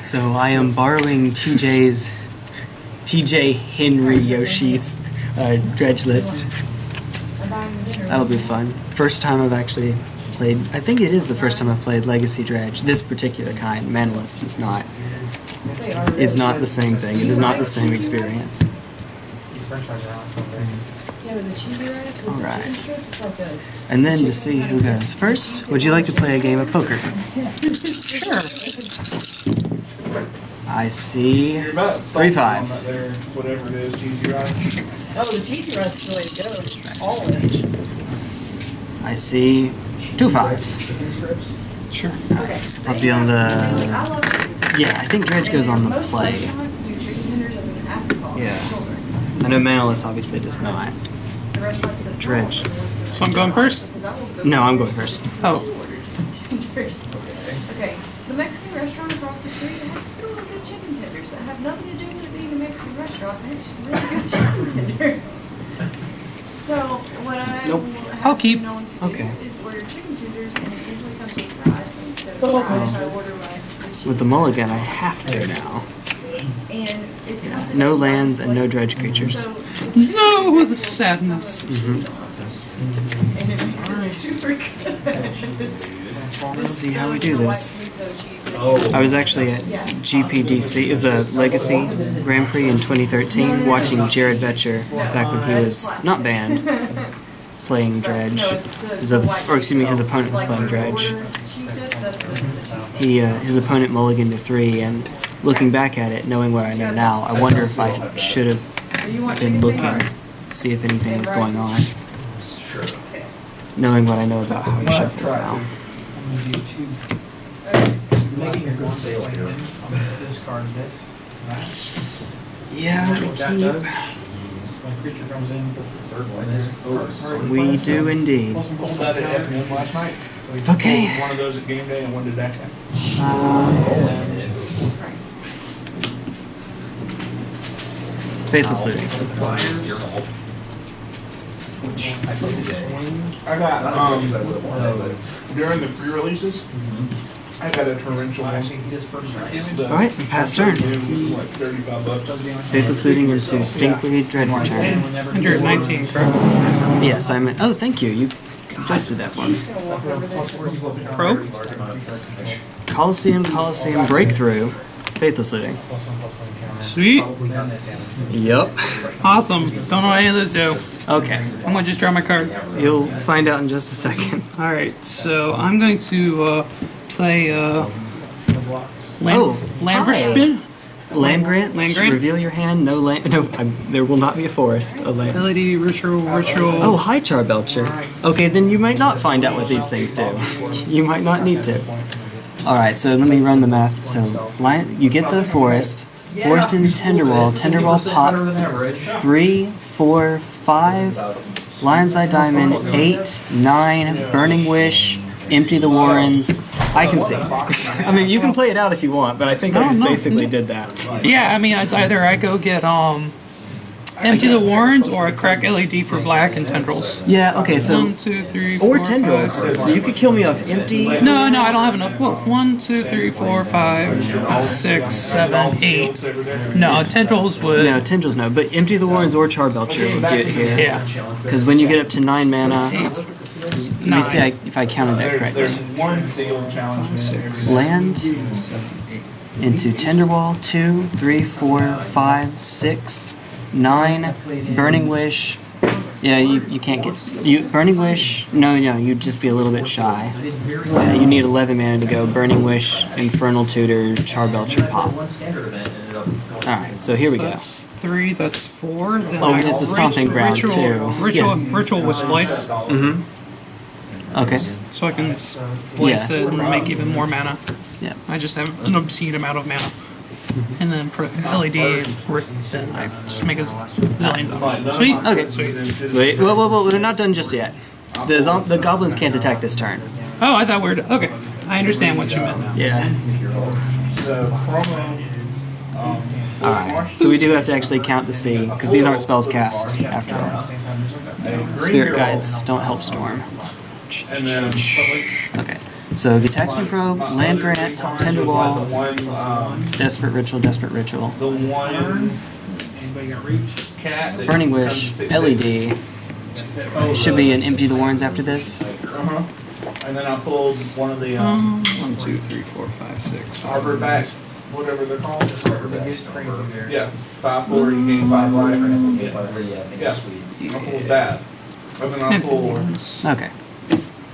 So I am borrowing TJ's TJ Henry Yoshi's uh, dredge list. That'll be fun. First time I've actually played. I think it is the first time I've played Legacy Dredge. This particular kind, Manaless, is not is not the same thing. It is not the same experience. Alright. And then to see who goes first, would you like to play a game of poker? Sure. I see three fives. Whatever it is, cheesy rice. Oh, the cheesy rice is the way to go. Always. I see two fives. Sure. Okay. I'll be on the. I love it. Yeah, I think Dredge goes on the play. restaurants do chicken tenders as an afterthought for Yeah. I know Manaless obviously does not. The Dredge. So I'm going first? because I will go No, I'm going first. Oh, order. Okay, the Mexican restaurant across the street has really good chicken tenders that have nothing to do with it being a Mexican restaurant. They're just really good chicken tenders. So what I Nope. will have I'll keep. known to Okay. is order chicken tenders and it usually comes with rice but instead of Oh. rice. I order rice with With the mulligan, I have to now. And it comes in No lands and no dredge creatures. So no, the sadness. Let's see how we do this. I was actually at GPDC, it was a Legacy Grand Prix in 2013, watching Jared Betcher back when he was not banned, playing Dredge. His, or excuse me, his opponent was playing Dredge. He, uh, his opponent mulliganed to three, and looking back at it, knowing what I know now, I wonder if I should have been looking, see if anything is going on, knowing what I know about how he shuffles now. Making a good sale here. I'm gonna discard this tonight. Yeah, we What that keep. does is when a creature comes in, that's the third one. This We do indeed. Pulled that at afternoon last night. So he Okay. One of those at game day and one did that guy. Faithless Looting. I got, um, during the pre-releases, I got a torrential one. He does first round. The- Alright, pass turn. It was like thirty-five bucks. Faithless Looting into Stinkweed Dread Return. 119, correct? Yes, I'm. Oh, thank you. You adjusted that one. Pro? Coliseum, Coliseum, Breakthrough. Faithless Looting. Sweet. Yep. Awesome. Don't know what any of those do. Okay. I'm gonna just draw my card. You'll find out in just a second. Alright, so I'm going to uh, play uh, Land, Oh, Land for hi. Spin. Land grant. Land grant? Reveal your hand. No land. No, i there will not be a forest. A land. LED ritual ritual. Oh, hi, Charbelcher. Okay, then you might not find out what these things do. You might not need to. Alright, so let me run the math. So, lion, you get the forest. Forest into Tinder Wall. Tenderwall pop. Three, four, five. Lion's Eye Diamond. Eight, nine. Burning Wish. Empty the Warrens. I can see. I mean, you can play it out if you want, but I think I No, just no. basically did that. Yeah, I mean, it's either I go get um, empty the warrens or a crack LED for black and tendrils. Yeah, okay, so. One, two, three, Or four, tendrils. five, So you could kill me off empty. No, no, I don't have enough. Well, one, two, three, four, five, six, seven, eight. No, tendrils would. No, tendrils no, but empty the warrens or charbelcher will do it here. Yeah. Because when you get up to nine mana, Eight. let me see I, if I counted that There- correctly. There's one sealed challenge. in there. Land into Tinder Wall, two, three, four, five, six, nine, Burning Wish. Yeah, you, you can't get you Burning Wish. No, no, you'd just be a little bit shy. Yeah, you need 11 mana to go. Burning Wish, Infernal Tutor, Charbelcher, Pop. One standard event ended up. All right, so here we So go. That's three. That's four. Then Oh, I- it's a stomping ground, ritual, too. Ritual, Yeah. ritual with splice, mm-hmm. Okay. so I can splice Yeah. it and make even more mana. Yeah. I just have an obscene amount of mana. And then for LED, then I just make a z- zillion zombies. Sweet. Okay. Sweet. Sweet. Well, well, well, we're not done just yet. The zom- the goblins can't attack this turn. Oh, I thought we were. Okay. I understand what you meant now. Yeah. The promo, um, All right. So we do have to actually count to see because these aren't spells cast after all. Spirit guides don't help storm. Okay. So Gitaxian Probe, Land Grant, Tinder Wall, um, Desperate Ritual, Desperate Ritual, the one Anybody got reach? cat Burning Wish, six LED. Should be an Empty the Warrens after this. Uh-huh. And then I pulled one of the, um, One, two, three, four, five, six. arbor back, whatever they're called. It gets crazy there. Yeah, five four, you gain five life. Yeah, Yeah, sweet. I pulled that. And then I Empty pulled. Okay.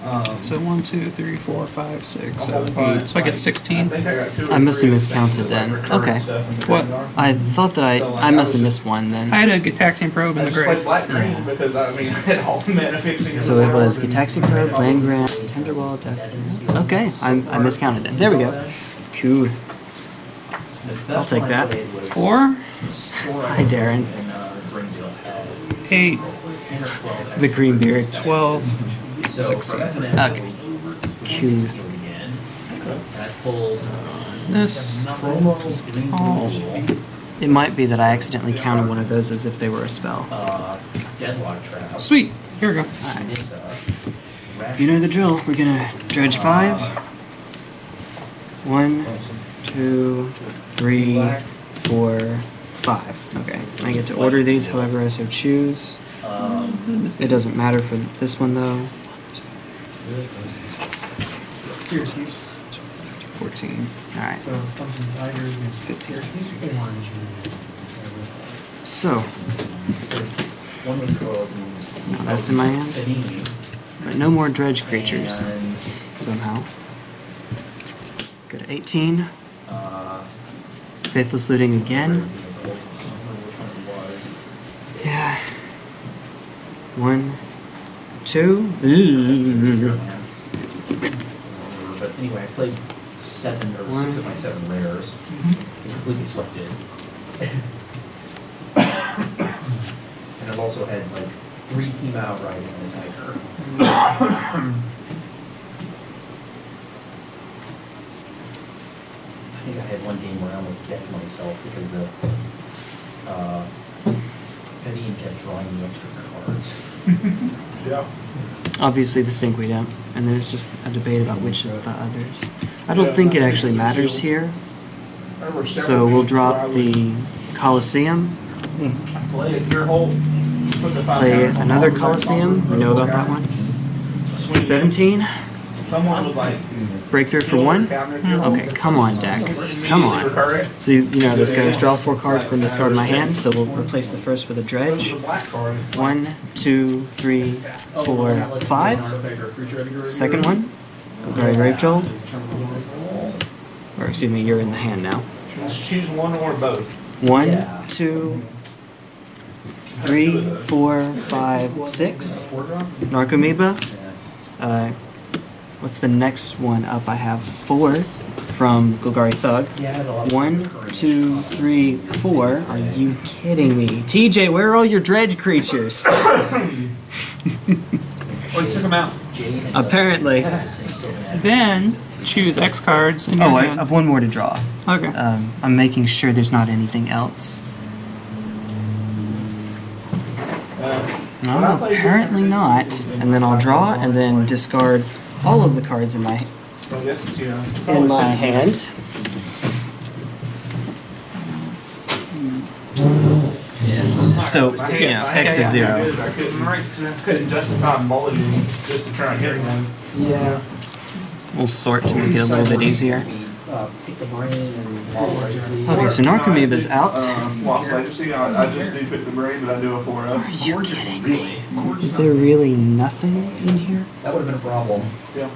Um, So one, two, three, four, five, six, I seven, pulled eight. So I get sixteen. I I got two or I must have three of the miscounted then. like, Okay. the What? I thought that I I must have missed one then. I had a Gitaxian probe in the just grave. black green because I mean, I had all the mana fixing. So it was sword Gitaxian Probe, Land Grant, Tinder Wall, Desperate. Okay, I, I miscounted then. There we go. Cool. I'll take that. Four, Hi, Darren. eight, The green beard. twelve. Sixteen. Okay. Cool. This. Oh. It might be that I accidentally counted one of those as if they were a spell. Uh, deadlock trap. Sweet. Here we go. Alright. Nissa. You know the drill. We're gonna dredge five. One, two, three, four, five. Okay. I get to order these however I so choose. Um, It doesn't matter for this one though. Syracuse. Fourteen. Alright. So Clemson Tigers against Syracuse. Orange. So, one was Coils and one was now that's in my hand. But no more dredge creatures And, somehow. Go to 18. uh, Faithless looting again. I don't remember which one it was. Yeah. One, two. Ooh. But anyway, I played seven or six of my seven rares. I completely swept it. and I've also had like three team outrights on the Tiger. I think I had one game where I almost decked myself because the uh, Penny kept drawing me extra cards. Yeah. Obviously, the stinkweed out, and it's just a debate about which of the others. I don't think it actually matters here, so several we'll drop the Coliseum, Play at your hole. put the five play on another all the Coliseum. You know about that one? Swing it. 17. Someone like. Breakthrough for one. Okay, come on, deck. Come on. So you, you know this goes. Draw four cards, then discard my hand. So we'll replace the first with a dredge. One, two, three, four, five. Second one. Golgari Grave Troll. Or excuse me, you're in the hand now. Just choose one or both. One, two, three, four, five, six. Yeah. two, three, four, five, six. Narcomoeba. Uh, what's the next one up? I have four from Golgari Thug. Yeah, I had a lot of One, courage. two, three, four. Are you kidding me? TJ, where are all your dredge creatures? Oh, you took them out. Apparently. Then choose X cards in Oh, I hand. have one more to draw. Okay. Um, I'm making sure there's not anything else. Uh, No, apparently not. And then I'll draw and then discard all of the cards in my oh, so I guess it's, you know. it's in my hand. Yes. So I you can't- know, I X is zero. I couldn't, couldn't justify mulligan just to try and get one. Yeah. We'll sort to make it a little bit easier. Uh, pick the brain and lost. Okay, so Narcomoeba's out. Um, Lost Legacy, I, I just do pick the brain, but I do a four Are F. you kidding me? Is there really nothing in here? That would have been a problem. Yeah.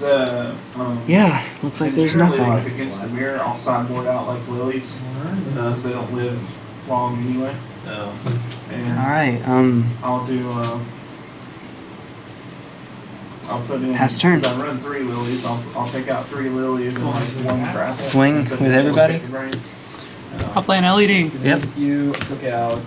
The, um. Yeah, looks like there's generally, Like nothing. against the mirror, I'll sideboard out like lilies, because they don't live long anyway. And Alright, um, I'll do, uh, I'll put in. Pass turn. 'cause I run three lilies, I'll, I'll take out three lilies and like one crap. Swing with everybody? I'll play an LED. Yep. You took out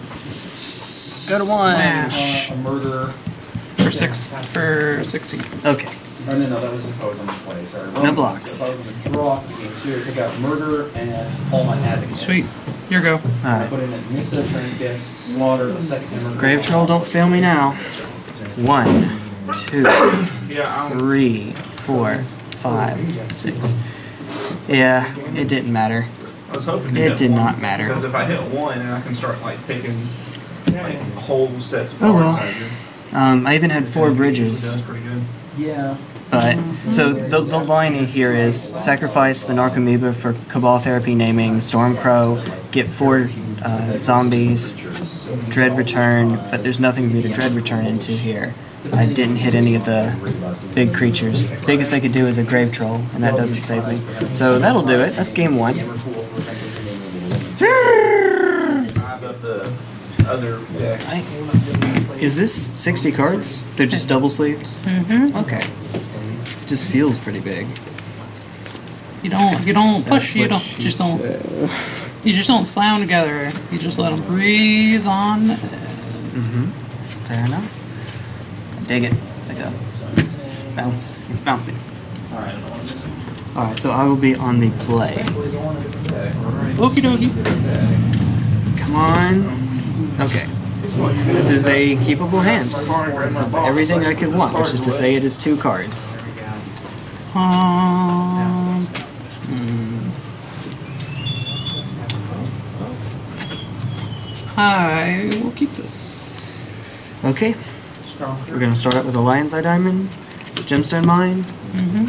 Go to one. Smash. uh, a murder. For six for sixteen. Okay. Oh, no, no, that was if I was on the play, sorry. No blocks. So if I was gonna draw for game two, I took out murder and all my advocates. Sweet. Here go. I Alright. put in a Nissa, Transguest, Slaughter, the second murder. Grave Troll, don't fail me now. One, two, Yeah, I'll, three, four, five, six. Yeah, it didn't matter. I was hoping It did one, not matter. Because if I hit one, then I can start like picking like whole sets of Oh, well. out of it. Um, I even had four bridges. That's pretty good. Yeah. But so the, the line here is sacrifice the Narcomoeba for Cabal therapy naming Stormcrow, get four uh, zombies, Dread return, but there's nothing for me to Dread return into here. I didn't hit any of the big creatures. Biggest I could do is a Grave Troll, and that doesn't save me. So that'll do it. That's game one. Five of the other decks. I, is this 60 cards? They're just double sleeved? Mm-hmm. Okay. It just feels pretty big. You don't. You don't push. You don't. Just don't. You just don't slam together. You just let them breeze on. Mm-hmm. Fair enough. Dig it. It's like a bounce. It's bouncy. Alright, so I will be on the play. Okie dokie. Come on. Okay. This is a keepable hand. Everything I could want, which is to say it is two cards. Um. Hmm. I will keep this. Okay. We're gonna start out with a Lion's Eye Diamond, Gemstone Mine, Mm-hmm.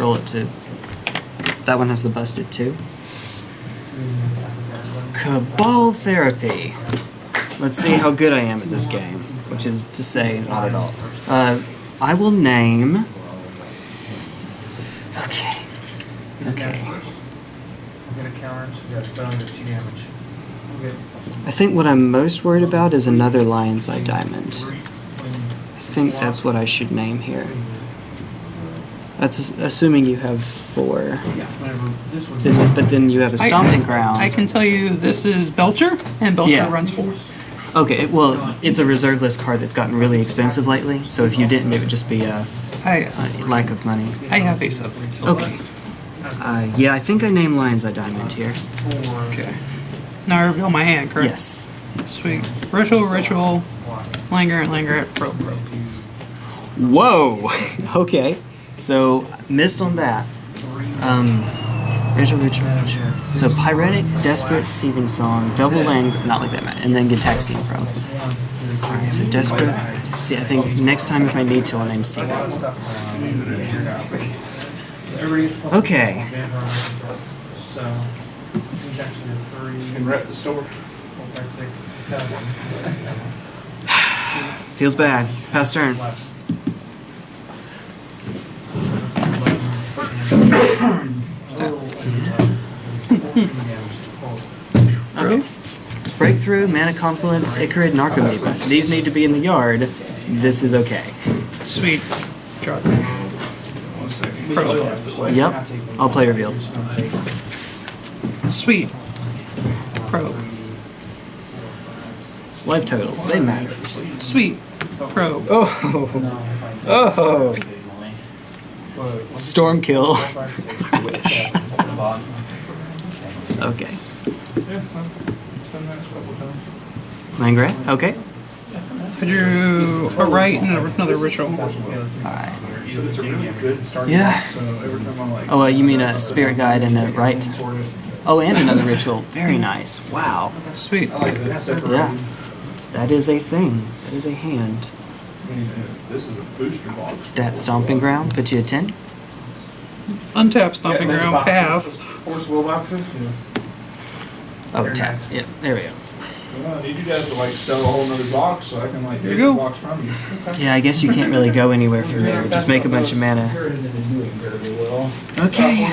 roll it to. That one has the busted too. Cabal Therapy. Let's see how good I am at this game, which is to say, not at all. Uh, I will name. Okay. Okay. I'm gonna counter, you got only two damage. I think what I'm most worried about is another Lion's Eye Diamond. I think that's what I should name here. That's assuming you have four. Yeah, this. Is, but then you have a stomping ground. I can tell you this is Belcher, and Belcher Yeah. runs four. Okay, well, it's a reserve list card that's gotten really expensive lately. So if you didn't, it would just be a, I a lack of money. I have ace up. Okay. Uh, yeah, I think I name Lion's Eye Diamond here. Okay. Now I reveal my hand, correct? Yes. Sweet. Ritual, ritual. Langer, langer, pro, pro. Whoa. okay. So missed on that. Um, ritual, ritual, ritual. So pyretic, desperate, seething song, double lang, not like that, man, and then Gitaxian Pro. All right. So desperate. See, I think next time if I need to, I'll name Seagull. Everybody gets plus Okay. So, injection of And rep the store. four, five, six, seven. Feels bad. Pass turn. Left. Okay. Breakthrough, Mana Confluence, Ichorid, Narcomoeba. These need to be in the yard. This is okay. Sweet. Drop. One second. Pro. Yep. I'll play reveal. Sweet. Pro. Life totals, they matter. Sweet. Probe. Oh, oh. Storm kill. okay. Land Grant, okay. I drew a right and another ritual. Alright. It's a really good starting Yeah. box, So every time I'm like. Oh, uh, you mean a spirit guide and a right? Oh, and another ritual. Very nice. Wow. Sweet. I like that. Yeah. That is a thing. That is a hand. I mean, uh, This is a booster box. That stomping ground, put you a 10. Untap stomping Yeah, ground. boxes, Pass. those Force will boxes. Oh, Very tap. nice. Yeah, there we go. Well, I need you guys to like sell a whole nother box so I can like get the go. box from you. Okay. Yeah, I guess you can't really go anywhere from there. Just make a bunch of mana. Okay.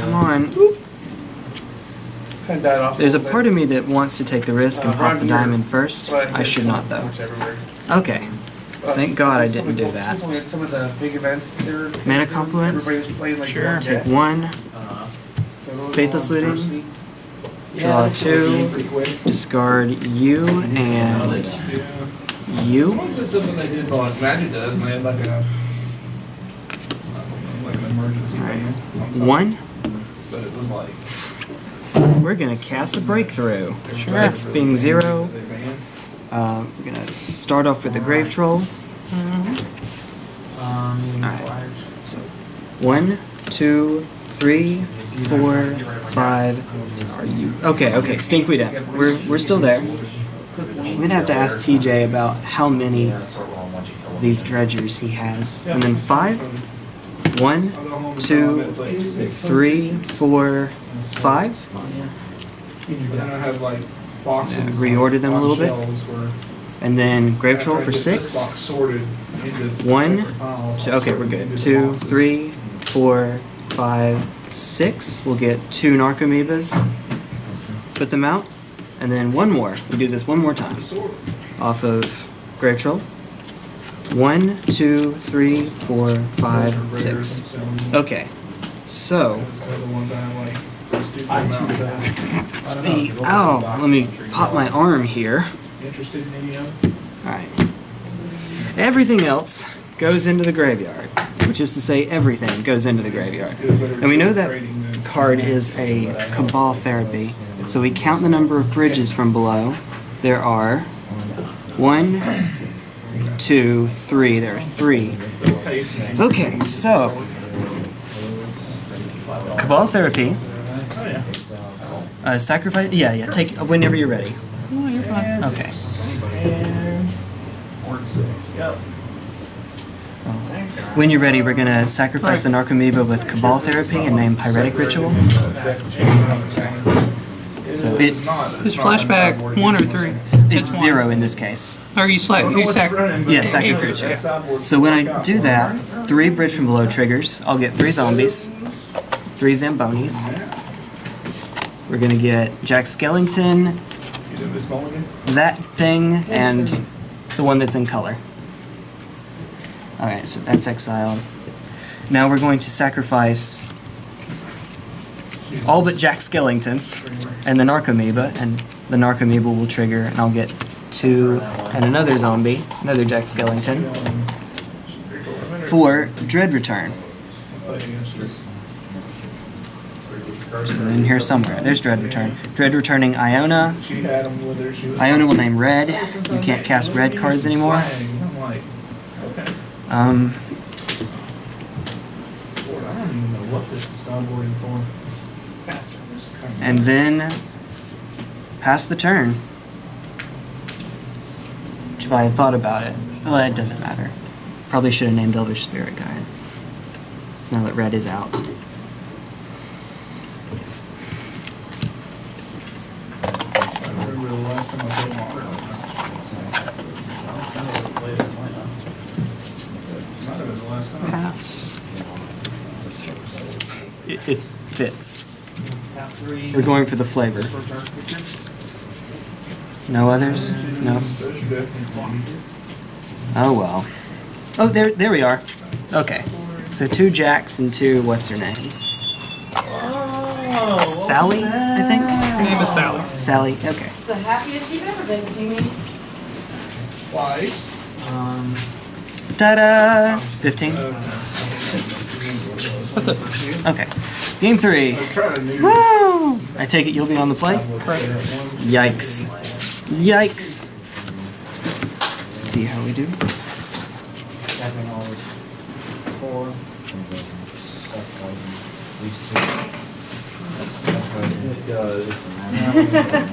Come on. Kind of died off. There's a little part bit. of me that wants to take the risk and Uh, pop the Gear. diamond first. But I should not, though. Okay. Uh, Thank God I didn't of do the- that. Some of the- some of the big events there. Mana Confluence? Everybody was playing like. Sure. one Take deck. one, So Faithless all Looting. draw Yeah, two, discard you and Yeah. you. Someone said something they did like Magic does, and they had like a like an emergency ban One. but it was like We're gonna cast a breakthrough. Sure. X being zero. Uh, we're gonna start off with the Grave Troll. Alright. So, one, two, three, four, five. Are you okay? Okay, stinkweed out. We're we're still there. I'm gonna have to ask TJ about how many of these dredgers he has, and then five. One, two, three, four, five. Then I have like boxes. Yeah, reorder them a little bit. And then grave troll for six. box sorted into One, two, okay, we're good. Two, three, four, five, six. We'll get two narcomoebas. Put them out, and then one more. We do this one more time off of grave troll. One, two, three, four, five, six. Okay, so Those are the I have like stupid of. let me. Oh, let me pop my arm here. Interested in any of them? Alright. Everything else goes into the graveyard, which is to say, everything goes into the graveyard. Do a better And we know that card is a Cabal Therapy. So we count the number of bridges from below. There are one, two, three. There are three. Okay, so Cabal Therapy. Oh, yeah. Uh, sacrifice. Yeah, yeah. Take whenever you're ready. Oh, you're fine. Okay. And word six. Yep. When you're ready, we're gonna sacrifice the Narcomoeba with Cabal Therapy and name Pyretic Ritual. Sorry. So it- Is flashback one or three? It's one. zero in this case. Or you select you sac- Yeah, second creature. So when I do that, three bridge from below triggers. I'll get three zombies, three zambonis. We're gonna get Jack Skellington, that thing, and the one that's in color. Alright, so that's exiled. Now we're going to sacrifice all but Jack Skellington and the Narcomoeba, and the Narcomoeba will trigger, and I'll get two and another zombie, another Jack Skellington, for Dread Return. In here somewhere. There's Dread Return. Dread Returning Iona. She had them with her. She was Iona will name red. You can't cast red cards anymore. slang." I'm like, okay. Um, Lord, I don't even know what this is sideboarding for. and then pass the turn. Which if I had thought about it, well, it doesn't matter. Probably should have named Elvish Spirit Guide. So now that red is out. I remember the last time I played modern. Might have been the last time. pass. It, it fits. We're going for the flavor. No others? No. Those should definitely be. Oh well. Oh, there, there we are. Okay. So two Jacks and two what's her names? Sally, I think. Her name is Sally. Sally. Okay. It's the happiest you've ever been to see me. Twice. Um. Ta-da! Fifteen. That's it. Okay. Game three. I tried a new. Woo! I take it you'll be on the play. Correct. Yikes. Yikes. See how we do. Seven four, and then stuff like at least two. It does.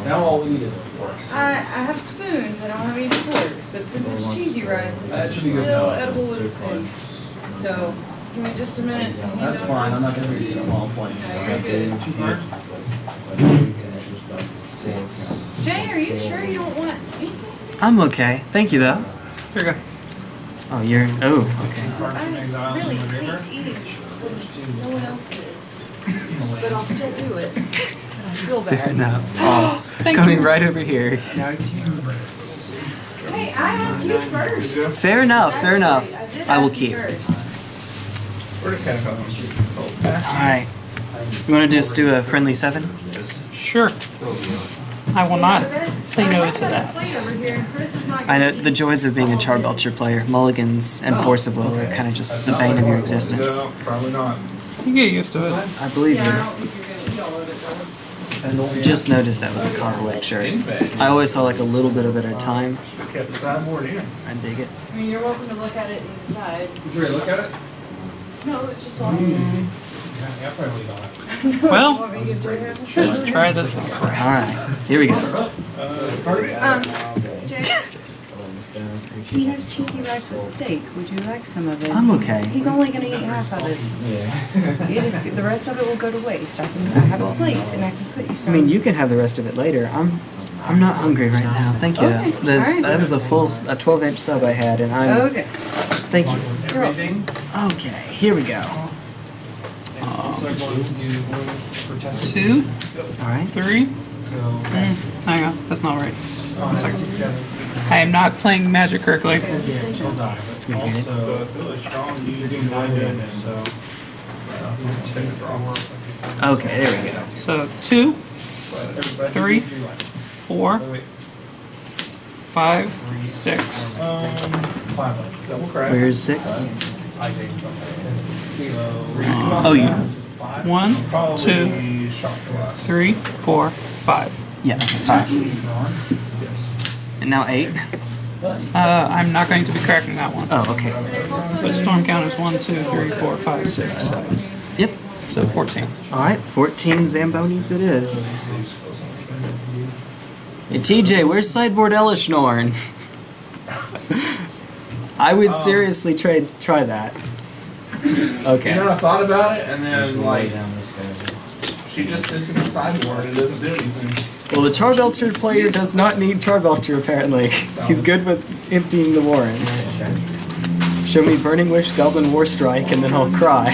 Now all we need is a fork. I, I have spoons, I don't have any forks, but since it's cheesy rice, it's should still good. edible with a spoon. So, give me just a minute to hand That's fine, I'm not gonna read it, I'm all playing. Okay, you're good. Jay, are you sure you don't want anything? I'm okay. Thank you though. Here you go. Oh, you're. Oh, okay. I really hate eating when no one else is. But I'll still do it. I feel Fair enough. Oh, Thank coming you. right over here. Hey, I asked you first. Fair enough. Fair enough. I did I will keep. first. Where the cat go? All right. You want to just do a friendly seven? Sure. I will not say no to that. plate over here, and Chris is not I know the joys of being a oh. all Charbelcher player. Mulligans and oh. Force of Will are kind of just the bane of your existence. No, probably not. You get used to it. I believe Yeah, I you. don't think you're gonna eat all of it though. Just noticed that was a Kozilek shirt. I always saw like a little bit of it at a time. Should've kept the sideboard in. I dig it. I mean, you're welcome to look at it and decide. Did you look at it? No, it's just like. Yeah, I probably don't. Well, Want me to give Jay half? let's try this. All right, here we go. Um, Jay, He has cheesy rice with steak. Would you like some of it? I'm okay. He's only gonna eat half of it. Yeah. It is, the rest of it will go to waste. I can, I have a plate and I can put you I mean, you can have the rest of it later. I'm, I'm not hungry right now. Thank you. Okay, The- alright. That was a full, s- a 12 inch sub I had, and I'm. Okay. Thank you. Everything. Okay, here we go. So I'm going to do ones for test. Two, All right. three. So. Mm, hang on, that's not right. Five, six, seven. I am not playing Magic correctly. She'll die, but You're good. So also. I feel like strong, you You're do doing nine nine damage, damage, so. so. Take a draw. Okay, there we go. So two, Everybody Three. do your life. four, Wait, wait. five, six. Um, Five life. double crack. Where's six? Oh, you. One, Probably two, shock glass. three, four, five. Yeah, okay, five. And now eight. Uh, I'm not going to be cracking that one. Oh, okay. But storm count is one, two, three, four, five, six, seven. Yep. So 14. All right, 14 Zambonis it is. Hey, TJ, where's Sideboard Elesh Norn? I would seriously trade try that. Okay. You know, I thought about it, and then like, down this guy. she just sits in the sideboard and doesn't do anything. Well, the Charbelcher player does not need Charbelcher, apparently. He's good with emptying the warrens. Show me Burning Wish, Goblin War Strike, and then I'll cry.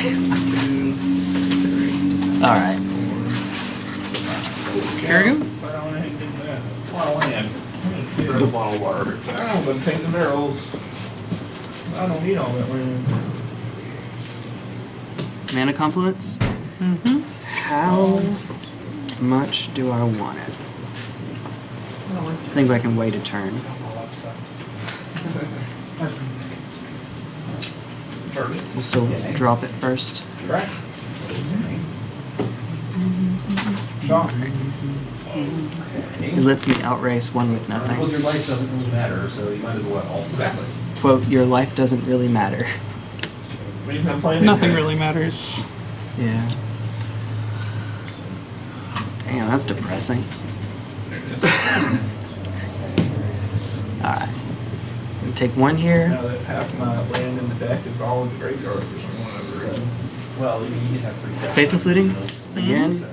Alright. Here we go. I went ahead and that. That's a lot of land. Get a bottle of water. I don't painting the barrels. I don't need all that land. Mana compliments? Mm-hmm. How much do I want it? I think I can wait a turn. We'll still drop it first. Right? It lets me outrace one with Suppose nothing. your life doesn't really matter, so you might as well. Exactly. Quote, your life doesn't really matter. Means I'm playing it. Nothing really matters. Yeah. Damn, that's depressing. Alright. We take one here. Now that half my land in the deck is all in the graveyard for some whatever reason. Well, you have three. Faithless Looting. Again. So.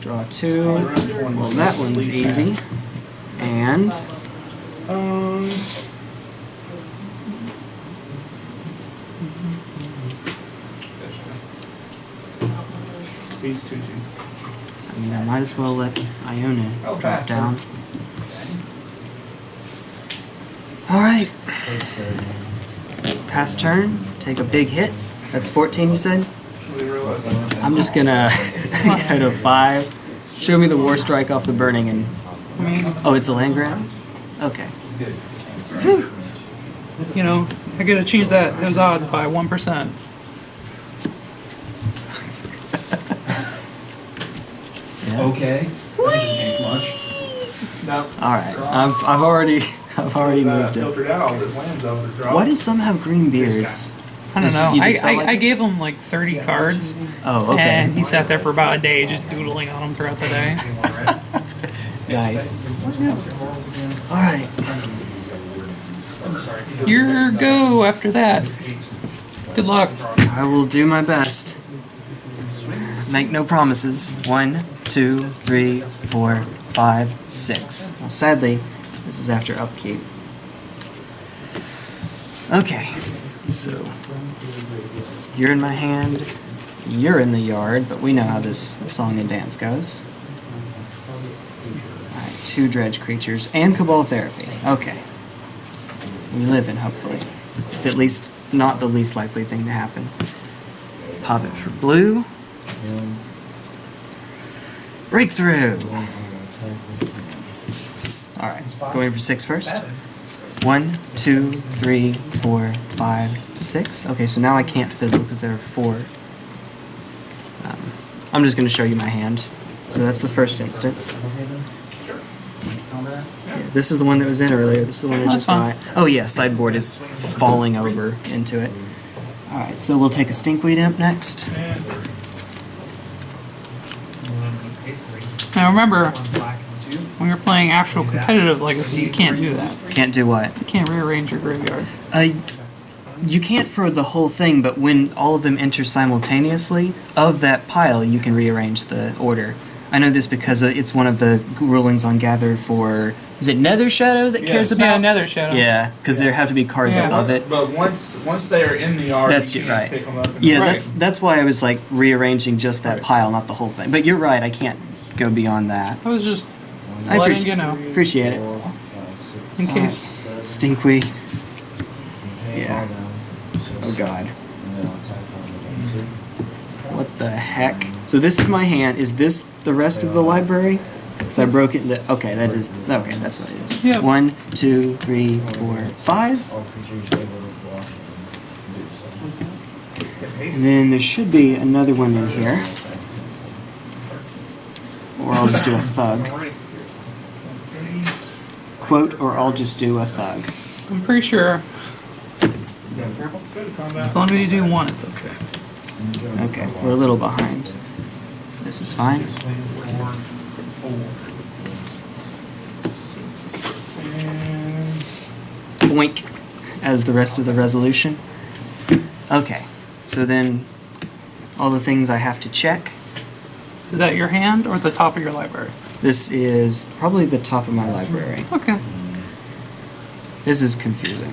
Draw two. Well, that one's easy. And Um. These two, two. And I might as well let Iona oh, drop down. Alright. Pass turn, take a big hit. That's 14, you said? I'm just gonna go to 5. Show me the War Strike off the Burning and. Mm-hmm. Oh, it's a land grab? Okay. Whew. You know, I get to change that those odds by 1%. Okay. Much. No. Alright. I've, I've already I've already Uh, moved it. Out all this lands over drop. Why do some have green beards? I don't know. I, I, like I gave him like 30 cards, Oh, and he sat there for about a day just doodling on them throughout the day. Nice. Alright. Your go after that. Good luck. I will do my best. Make no promises. One, two, three, four, five, six. Well, sadly, this is after upkeep. Okay, so you're in my hand, you're in the yard, but we know how this song and dance goes. Two dredge creatures and cabal therapy. Okay. We live in, hopefully. It's at least not the least likely thing to happen. Pop it for blue. Breakthrough! Alright, going for six first. One, two, three, four, five, six. Okay, so now I can't fizzle because there are four. Um, I'm just going to show you my hand. So that's the first instance. Yeah, this is the one that was in earlier. This is the one That's just got. Oh yeah, sideboard is falling over into it. Alright, so we'll take a stinkweed imp next. Now remember, One black and two. when you're playing actual competitive Legacy, you can't do that. Can't do what? You can't rearrange your graveyard. Uh, you can't for the whole thing, but when all of them enter simultaneously, of that pile, you can rearrange the order. I know this because uh, it's one of the rulings on Gatherer. Is it Nether Shadow that Yeah. cares Yeah, about? Nether Shadow. Yeah, because there have to be cards Yeah. above it. But once once they are in the yard, That's you can't right. pick them up. And Yeah, Right. that's that's why I was like rearranging just that pile, not the whole thing. But you're right, I can't go beyond that. I was just I letting appreciate, you know appreciate it. Four, five, six, in case. Stinkweed. Yeah. Oh god. And then I'll attack on the two. What the heck? So this is my hand. Is this the rest of the library? Because I broke it into. Okay, that is. Okay, that's what it is. Yeah. One, two, three, four, five. All creatures able to block and do so. And then there should be another one in here. Or I'll just do a thug. Quote, or I'll just do a thug. I'm pretty sure Go to combat. as long as you do one, it's okay. Okay, we're a little behind. This is fine. Boink, as the rest of the resolution. Okay, so then all the things I have to check. Is that your hand or the top of your library? This is probably the top of my library. Okay. Mm. This is confusing.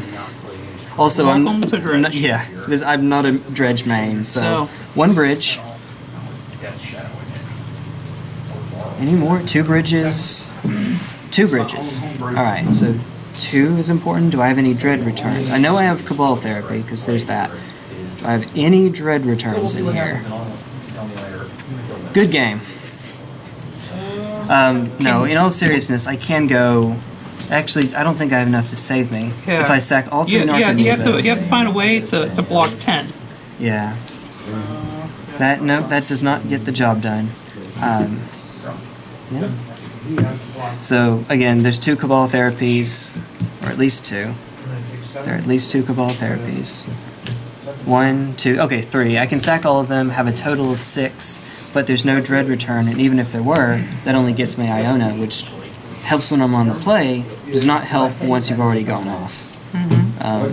Also, I'm, to I'm not, yeah, this, I'm not a dredge main, so, So- one bridge. Any more? Two bridges. Two bridges. All right, so two is important. Do I have any dread returns? I know I have cabal therapy because there's that. Do I have any dread returns in here? Good game. Um, no, in all seriousness, I can go. Actually, I don't think I have enough to save me. Yeah. If I sack all three Yeah, yeah. You have to you have to find a way to, to block ten. Yeah. That no, that does not get the job done. Um, yeah. So again, there's two cabal therapies, or at least two. There are at least two cabal therapies. One, two, okay, three. I can sack all of them, have a total of six, but there's no dread return, and even if there were, that only gets me Iona, which helps when I'm on the play, does not help once you've already gone off. Um,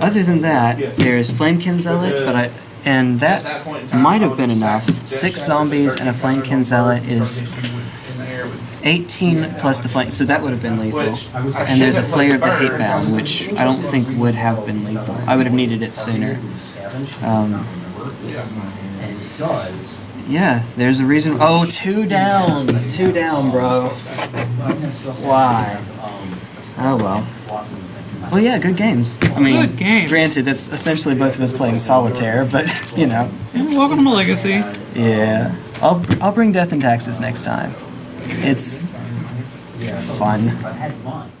other than that, there's Flamekin Zealot, but I and that that point in time, might have been enough. Six zombies and a 13 Flamekin Zealot is thinking in the air with- 18 plus the flame, so that would have been lethal. And there's a should Flayer of the Hatebound, which I don't think would have been lethal. I would have needed it sooner. Um, And it does. yeah, there's a reason. Oh, two down, two down, bro. Why? Oh well. Well, yeah, good games. I mean, Good games. granted, that's essentially both of us playing solitaire, but you know, Yeah, welcome to Legacy. yeah. I'll I'll bring Death and Taxes next time. It's fun.